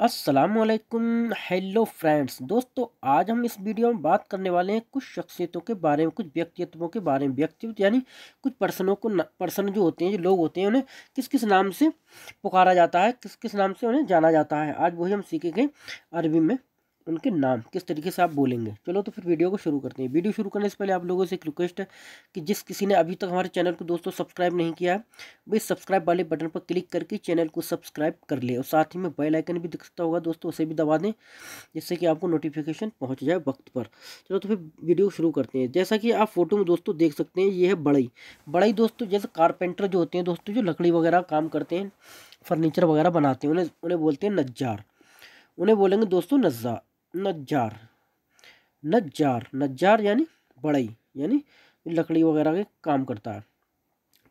असलकुम hello friends. दोस्तों, आज हम इस वीडियो में बात करने वाले हैं कुछ शख्सियतों के बारे में, कुछ व्यक्तित्वों के बारे में। व्यक्तित्व यानी कुछ पर्सनों को पर्सन जो होते हैं, जो लोग होते हैं, उन्हें किस किस नाम से पुकारा जाता है, किस किस नाम से उन्हें जाना जाता है। आज वही हम सीखेंगे अरबी में। उनके नाम किस तरीके से आप बोलेंगे? चलो तो फिर वीडियो को शुरू करते हैं। वीडियो शुरू करने से पहले आप लोगों से एक रिक्वेस्ट है कि जिस किसी ने अभी तक हमारे चैनल को दोस्तों सब्सक्राइब नहीं किया है वो सब्सक्राइब वाले बटन पर क्लिक करके चैनल को सब्सक्राइब कर ले और साथ ही में बेल आइकन भी दिखता होगा दोस्तों, उसे भी दबा दें, जिससे कि आपको नोटिफिकेशन पहुँच जाए वक्त पर। चलो तो फिर वीडियो शुरू करते हैं। जैसा कि आप फ़ोटो में दोस्तों देख सकते हैं, ये है बड़ई। बड़ई दोस्तों जैसे कारपेंटर जो होते हैं दोस्तों, जो लकड़ी वगैरह काम करते हैं फर्नीचर वगैरह बनाते हैं, उन्हें उन्हें बोलते हैं नज्जार। उन्हें बोलेंगे दोस्तों नज्जा नज्जार। नज्जार नज्जार यानी बड़ई, यानी लकड़ी वगैरह के काम करता है।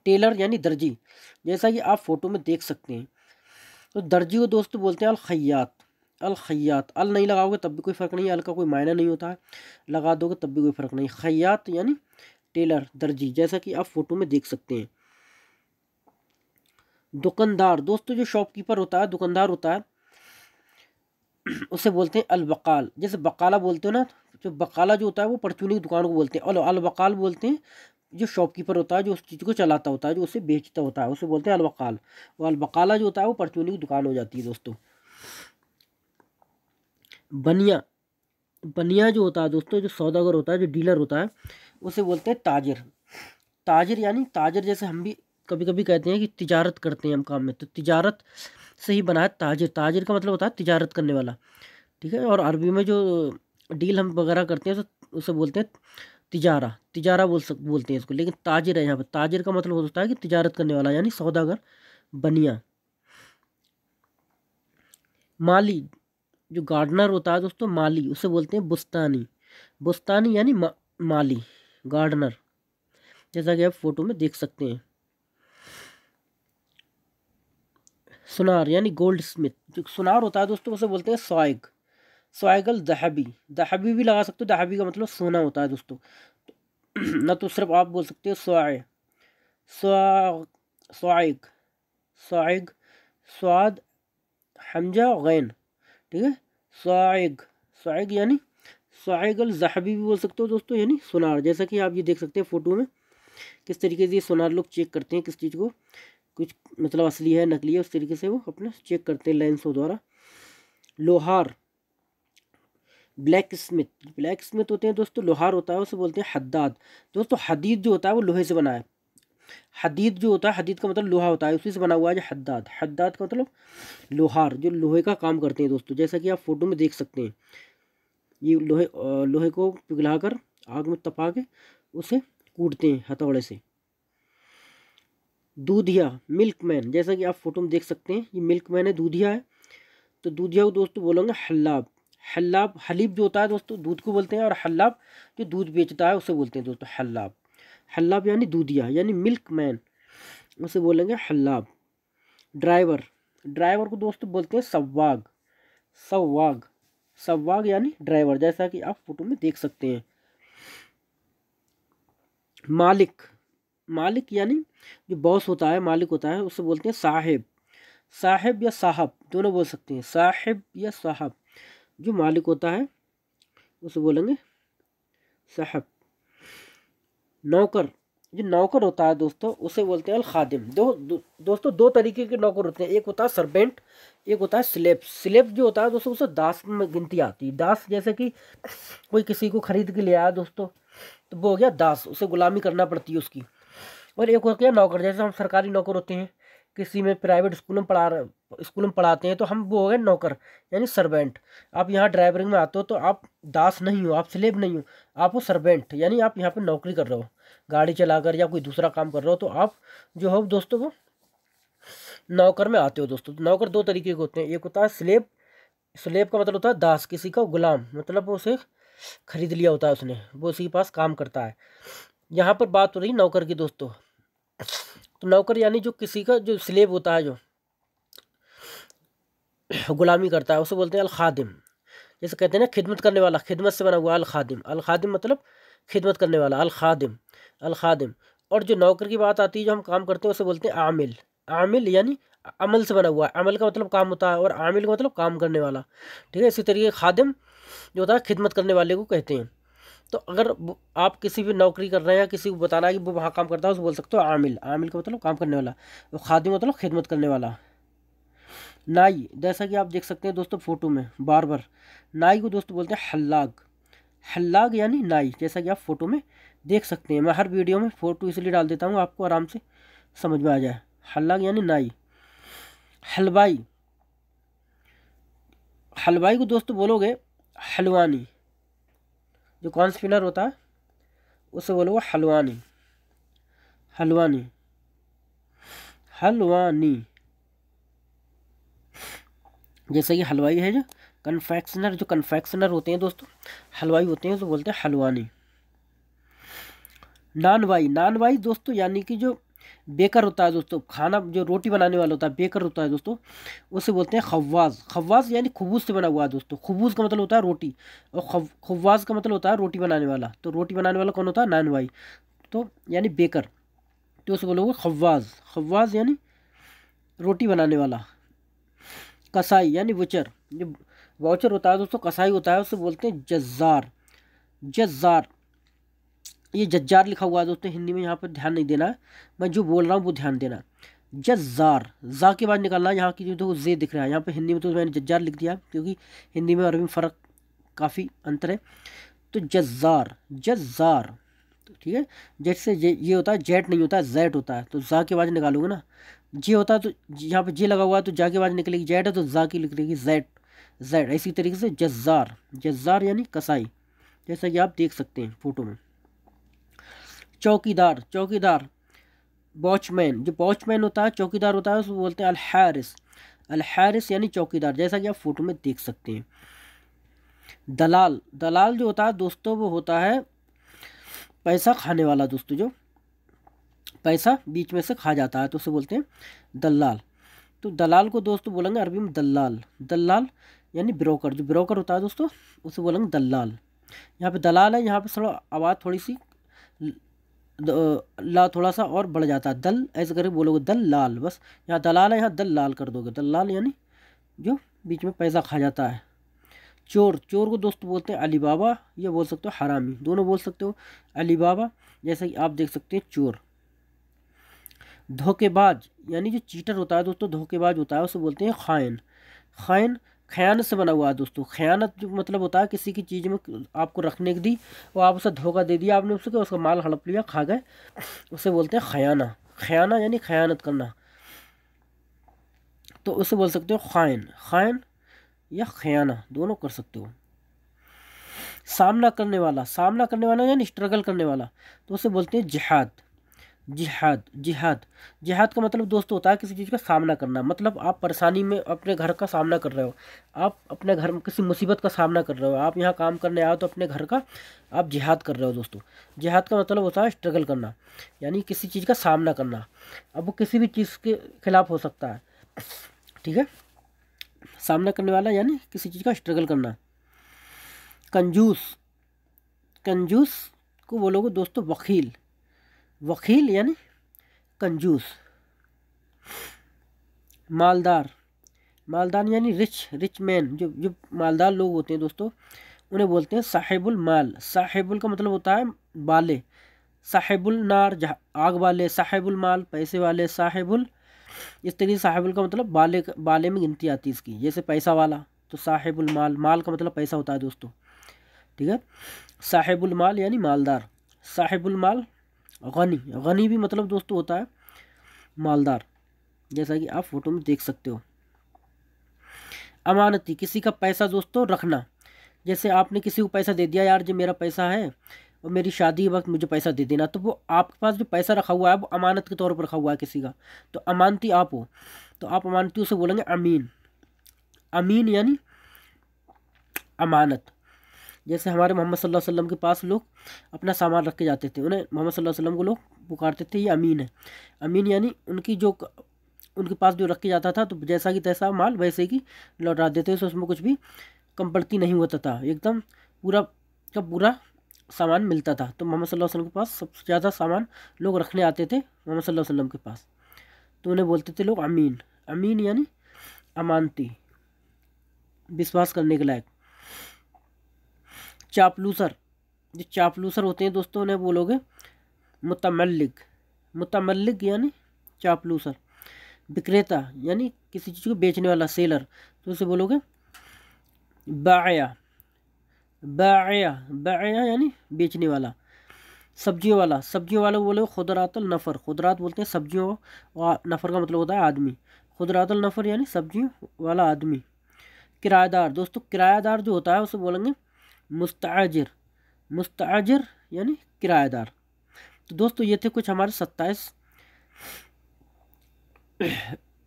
टेलर यानी दर्जी, जैसा कि आप फ़ोटो में देख सकते हैं। तो दर्जी को दोस्त बोलते हैं अलखैयात अलखैयात अल नहीं लगाओगे तब भी कोई फ़र्क नहीं है अल का कोई मायना नहीं होता है। लगा दोगे तब भी कोई फ़र्क नहीं। खैयात यानी टेलर, दर्जी, जैसा कि आप फ़ोटो में देख सकते हैं। दुकानदार, दोस्तों जो शॉपकीपर होता है, दुकानदार होता है उसे बोलते हैं अलबकाल। जैसे बकाला बोलते हो ना, जो बकाला जो होता है, वो परचूनी की दुकान को बोलते हैं। अलबकाल बोलते हैं, जो शॉपकीपर होता है, जो उस चीज़ को चलाता होता है, जो उसे बेचता होता है, उसे बोलते हैं अलबकाल। वो अलबकाला जो होता है, वो परचूनी की दुकान हो जाती है दोस्तों। बनिया बनिया जो होता है दोस्तों, जो सौदागर होता है, जो डीलर होता है, उसे बोलते हैं ताजर। ताजर यानी ताजर जैसे हम भी कभी कभी कहते हैं कि तिजारत करते हैं हम काम में तो तिजारत से ही बना है ताजिर। ताजिर का मतलब होता है तिजारत करने वाला ठीक है? और अरबी में जो डील हम वगैरह करते हैं तो उसे बोलते हैं तिजारा। तिजारा बोल सक बोलते हैं इसको लेकिन ताजिर है यहाँ पर ताजिर का मतलब होता है कि तिजारत करने वाला यानी सौदागर बनिया। माली जो गार्डनर होता है दोस्तों माली उसे बोलते हैं बुस्तानी। बुस्तानी यानी मा, माली गार्डनर। जैसा कि आप फ़ोटो में देख सकते हैं। सुनार, यानी गोल्ड स्मिथ। जो सुनार होता है दोस्तों, उसे बोलते हैं स्वाइग। स्वाइगल दहबी। दहबी भी लगा सकते हो, दहबी का मतलब सोना होता है दोस्तों। न तो सिर्फ़ आप बोल सकते हो स्वाय स्वाइग। स्वाइग, स्वाद, हमजा, गैन। ठीक है? स्वाइग। स्वाइग यानी स्वाइगल जहबी भी बोल सकते हो दोस्तों, यानी सोनार। जैसा कि आप ये देख सकते हैं फ़ोटो में, किस तरीके से ये सोनार लोग चेक करते हैं किस चीज़ को। कुछ मतलब असली है, नकली है, उस तरीके से वो अपने चेक करते हैं लेंसों द्वारा। लोहार ब्लैक स्मिथ ब्लैक स्मिथ होते हैं दोस्तों, लोहार होता है, उसे बोलते हैं हद्दाद। दोस्तों, हदीद जो होता है, वो लोहे से बना है। हदीद जो होता है, हदीद का मतलब लोहा होता है, उसी से बना हुआ है हद्दाद। हद्दाद का मतलब लोहार, जो लोहे का काम करते हैं दोस्तों, जैसा कि आप फ़ोटो में देख सकते हैं। ये लोहे लोहे को पिघला कर आग में तपा के उसे कूटते हैं, हथौड़े से। दूधिया मिल्क मैन जैसा कि आप फ़ोटो में देख सकते हैं, ये मिल्क मैन है, दूधिया है। तो दूधिया को दोस्तों बोलेंगे हल्लाब। हल्लाब, हलीब जो होता है दोस्तों, दूध को बोलते हैं, और हल्लाब जो दूध बेचता है, उसे बोलते हैं दोस्तों हल्लाब। हल्लाब यानी दूधिया, यानी मिल्क मैन उसे बोलेंगे हल्लाब। ड्राइवर ड्राइवर को दोस्तों बोलते हैं सवाग। सवाग सवाग यानी ड्राइवर, जैसा कि आप फ़ोटो में देख सकते हैं। मालिक मालिक यानी जो बॉस होता है मालिक होता है उससे बोलते हैं साहेब। साहेब या साहब दोनों बोल सकते हैं। साहेब या साहब जो मालिक होता है उसे बोलेंगे साहब। नौकर जो नौकर होता है दोस्तों उसे बोलते हैं खादिम दो, दो दोस्तों दो तरीके के नौकर होते हैं। एक होता है सरबेंट एक होता है स्लेब स्लेब जो होता है दोस्तों उसे दास में गिनती आती है। दास जैसे कि कोई किसी को खरीद के ले आया दोस्तों तो वो हो गया दास। उसे गुलामी करना पड़ती है उसकी। और एक हो गया नौकर, जैसे हम सरकारी नौकर होते हैं, किसी में प्राइवेट स्कूल में पढ़ा स्कूल में पढ़ाते हैं तो हम वो हो गए नौकर, यानी सर्वेंट आप यहाँ ड्राइवरिंग में आते हो तो आप दास नहीं हो, आप स्लेब नहीं हो, आप हो सर्वेंट यानी आप यहाँ पे नौकरी कर रहे हो, गाड़ी चलाकर या कोई दूसरा काम कर रहे हो तो आप जो हो, दोस्तों, वो नौकर में आते हो, दोस्तों. तो नौकर दो तरीके के होते हैं, एक होता है स्लेब स्लेब का मतलब होता है दास, किसी का गुलाम मतलब उसे खरीद लिया होता है उसने, वो उसी के पास काम करता है. यहाँ पर बात हो रही नौकर की, दोस्तों. तो नौकर यानी जो किसी का जो स्लेब होता है जो, गुलामी करता है, उसे बोलते हैं अल खादिम जैसे कहते हैं ना, खिदमत करने वाला, खिदमत से बना हुआ अल खादिम अल खादिम मतलब खिदमत करने वाला अल खादिम अल खादिम और जो नौकर की बात आती है, जो हम काम करते हैं, उसे बोलते हैं आमिल। आमिल यानी अमल से बना हुआ है। अमल का मतलब काम होता है और आमिल का मतलब काम करने वाला। ठीक है, इसी तरीके खादिम जो होता है, खिदमत करने वाले को कहते हैं। तो अगर आप किसी भी नौकरी कर रहे हैं या किसी को बताना है कि वो वहाँ काम करता है उसको बोल सकते हो आमिल। आमिल का मतलब काम करने वाला। और खादिम मतलब खिदमत करने वाला। नाई, जैसा कि आप देख सकते हैं दोस्तों फ़ोटो में, बार बार। नाई को दोस्तों बोलते हैं हल्लाग। हल्लाग यानी नाई, जैसा कि आप फ़ोटो में देख सकते हैं। मैं हर वीडियो में फ़ोटो इसलिए डाल देता हूँ, आपको आराम से समझ में आ जाए। हल्लाग यानी नाई। हलवाई। हलवाई को दोस्तों बोलोगे हलवानी। जो कौन स्पिनर होता है, उसे बोलोगे हलवानी। हलवानी। हलवानी। जैसे कि हलवाई है जो कन्फेक्शनर जो कन्फेक्शनर होते हैं दोस्तों, हलवाई होते हैं, उसे बोलते हैं हलवानी। नानवाई। नानवाई दोस्तों, यानी कि जो बेकर होता है दोस्तों, खाना जो रोटी बनाने वाला होता है, बेकर होता है दोस्तों, उसे बोलते हैं खवाज खवाज यानी खबूज से बना हुआ है दोस्तों। खबूज का मतलब होता है रोटी और खवाज का मतलब होता है रोटी बनाने वाला। तो रोटी बनाने वाला कौन होता है? नानवाई। तो यानी बेकर। तो उसे बोलोगे खवाज खवाज यानी रोटी बनाने वाला। कसाई यानी वचर जो वाउचर होता है दोस्तों, कसाई होता है, उसे बोलते हैं जज्जार। जज्जार। ये जज्जार लिखा हुआ है दोस्तों, हिंदी में यहाँ पर ध्यान नहीं देना। मैं जो बोल रहा हूँ वो ध्यान देना। जज्जार, जा के बाद निकालना, यहाँ की जो जे दिख रहा है। यहाँ पे हिंदी में तो मैंने जज्जार लिख दिया, क्योंकि हिंदी में अरबी में फ़र्क काफ़ी अंतर है। तो जज्जार जज्जार, ठीक है? जैसे ये ये होता है, जेट नहीं होता है जैट होता है। तो जा के बाद निकालोगे ना। जे होता है तो यहाँ पे जे लगा हुआ है तो जा के बाद निकलेगी जेट है तो जा की निकलेगी जैट। जैट, इसी तरीके से जज्जार जज्जार यानी कसाई, जैसा कि आप देख सकते हैं फ़ोटो में। चौकीदार चौकीदार वॉचमैन जो वॉचमैन होता है, चौकीदार होता है, उसको बोलते हैं अलहारिस। अलहारिस यानी चौकीदार, जैसा कि आप फ़ोटो में देख सकते हैं। दलाल दलाल जो होता है, दोस्तों, वो होता है पैसा खाने वाला दोस्तों, जो पैसा बीच में से खा जाता है तो उसे बोलते हैं दलाल। तो दलाल को दोस्तों बोलेंगे अरबी में दलाल। दलाल यानी ब्रोकर, जो ब्रोकर होता है दोस्तों, उसे बोलेंगे दलाल। यहाँ पे दलाल है, यहाँ पे थोड़ा आवाज़ थोड़ी सी ला थोड़ा सा और बढ़ जाता है। दल, ऐसे करके बोलोगे दल लाल, बस। यहाँ दलाल है, यहाँ दल लाल कर दोगे। दल लाल यानी जो बीच में पैसा खा जाता है। चोर चोर को दोस्त बोलते हैं अली बाबा या बोल सकते हो हरामी। दोनों बोल सकते हो अली बाबा जैसा कि आप देख सकते हैं चोर। धोखेबाज, यानी जो चीटर होता है दोस्तों, धोखेबाज होता है, उसे बोलते हैं खाइन। खायन खयानत से बना हुआ है दोस्तों। खयानत जो मतलब होता है किसी की चीज़ में आपको रखने की दी, वो आप उसे धोखा दे दिया आपने उसके उसका माल हड़प लिया, खा गए। उसे बोलते हैं खयाना। खयाना यानी खयानत करना। तो उसे बोल सकते हो खायन खायन या खयाना, दोनों कर सकते हो। सामना करने वाला, सामना करने वाला यानी स्ट्रगल करने वाला। तो उसे बोलते हैं जिहाद। जिहाद जिहाद। जिहाद का मतलब दोस्तों होता है किसी चीज़ का सामना करना। मतलब आप परेशानी में अपने घर का सामना कर रहे हो। आप अपने घर में किसी मुसीबत का सामना कर रहे हो। आप यहाँ काम करने आओ तो अपने घर का आप जिहाद कर रहे हो दोस्तों। जिहाद का मतलब होता है स्ट्रगल करना, यानी किसी चीज़ का सामना करना। अब वो किसी भी चीज़ के खिलाफ हो सकता है। ठीक है? सामना करने वाला यानी किसी चीज़ का स्ट्रगल करना। कंजूस कंजूस को बोलोगे दोस्तों वकील वकील यानी कंजूस। मालदार। मालदार यानी रिच रिच मैन जो जो मालदार लोग होते हैं दोस्तों, उन्हें बोलते हैं साहिबुल माल। साहिबुल का मतलब होता है बाले साहिबुल नार आग वाले, साहिबुल माल, पैसे वाले, साहिबुल। इस तरीके साहिबुल का मतलब बाले बाले में गिनती आती है इसकी। जैसे पैसा वाला तो साहिबुल माल। माल का मतलब पैसा होता है दोस्तों। ठीक है? साहिबुल माल यानी मालदार। साहिबुल माल गनी गनी भी मतलब दोस्तों होता है, मालदार। जैसा कि आप फ़ोटो में देख सकते हो। अमानती, किसी का पैसा दोस्तों रखना। जैसे आपने किसी को पैसा दे दिया, यार जो मेरा पैसा है और मेरी शादी के वक्त मुझे पैसा दे देना। तो वो आपके पास जो पैसा रखा हुआ है, वो अमानत के तौर पर रखा हुआ है किसी का। तो अमानती आप हो। तो आप अमानती उसे बोलेंगे अमीन। अमीन यानी अमानत। जैसे हमारे मोहम्मद सल्लल्लाहु अलैहि वसल्लम के पास लोग अपना सामान रख के जाते थे, उन्हें मोहम्मद सल्लल्लाहु अलैहि वसल्लम को लोग पुकारते थे, ये अमीन है। अमीन यानी उनकी जो उनके पास जो रख के जाता था तो जैसा कि तैसा माल वैसे ही लौटा देते थे उसमें कुछ भी कम पड़ती नहीं होता था। एकदम पूरा का पूरा सामान मिलता था। तो मोहम्मद सल्लल्लाहु अलैहि वसल्लम के पास सबसे ज़्यादा सामान लोग रखने आते थे, मोहम्मद सल्लल्लाहु अलैहि वसल्लम के पास। तो उन्हें बोलते थे लोग अमीन। अमीन यानी अमानती, विश्वास करने के लायक। चापलूसर। जो चापलूसर होते हैं दोस्तों, उन्हें बोलोगे? मुतमल्लिक। मुतमल्लिक यानी चापलूसर। विक्रेता यानी किसी चीज़ को बेचने वाला, सेलर। तो उसे बोलोगे? बाया। बाया। बाया यानी बेचने वाला। सब्जियों वाला। सब्जियों वाला बोले खुदरातल नफ़र। खुदरात बोलते हैं सब्जियों नफ़र का मतलब होता है आदमी। खुदरातल नफ़र यानी सब्जियों वाला आदमी। किराएदार। दोस्तों, किराएदार जो होता है, उसे बोलेंगे मुस्ताजिर मुस्ताजिर यानी किराएदार। तो दोस्तों, ये थे कुछ हमारे सत्ताईस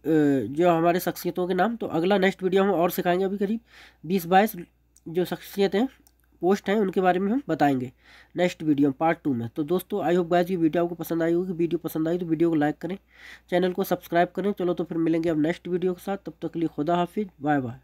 जो हमारे शख्सियतों के नाम। तो अगला नेक्स्ट वीडियो हम और सिखाएँगे अभी करीब बीस बाईस जो शख्सियत हैं, पोस्ट हैं, उनके बारे में हम बताएँगे नेक्स्ट वीडियो, पार्ट टू में। तो दोस्तों, आई होप गाइस ये वीडियो आपको पसंद आई होगी। वीडियो पसंद आई तो वीडियो को लाइक करें, चैनल को सब्सक्राइब करें। चलो तो फिर मिलेंगे अब नेक्स्ट वीडियो के साथ। तब तक के लिए खुदा हाफिज़, बाय बाय।